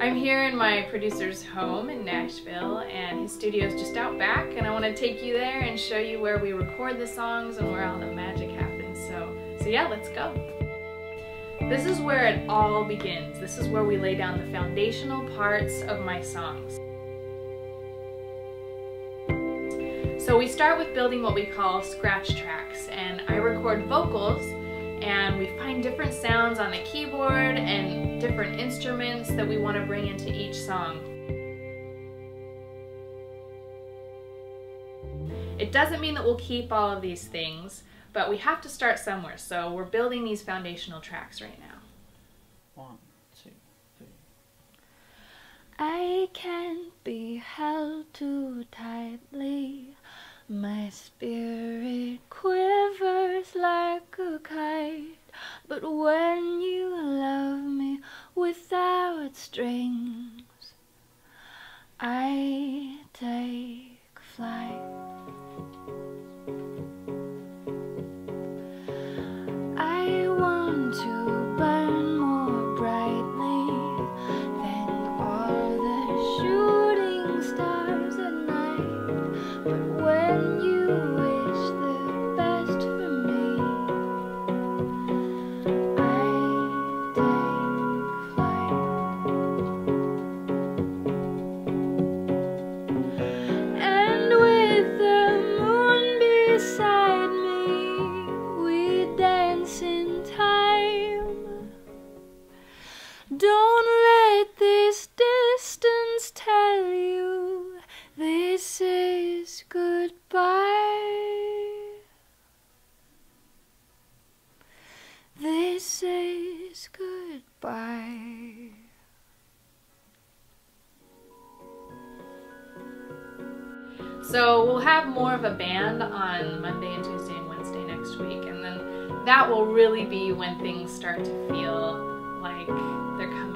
I'm here in my producer's home in Nashville, and his studio is just out back, and I want to take you there and show you where we record the songs and where all the magic happens. So, so yeah, let's go. This is where it all begins. This is where we lay down the foundational parts of my songs. So we start with building what we call scratch tracks, and I record vocals and we find different sounds on the keyboard and different instruments that we want to bring into each song. It doesn't mean that we'll keep all of these things, but we have to start somewhere, so we're building these foundational tracks right now. One, two, three. I can't be held too tightly. My spirit quivers like a kite, but when you love me without strings, I take flight. I want to burn more brightly than all the shooting stars at night. But when you Don't let this distance tell you this is goodbye. This is goodbye. So we'll have more of a band on Monday and Tuesday and Wednesday next week, and then that will really be when things start to feel like they're coming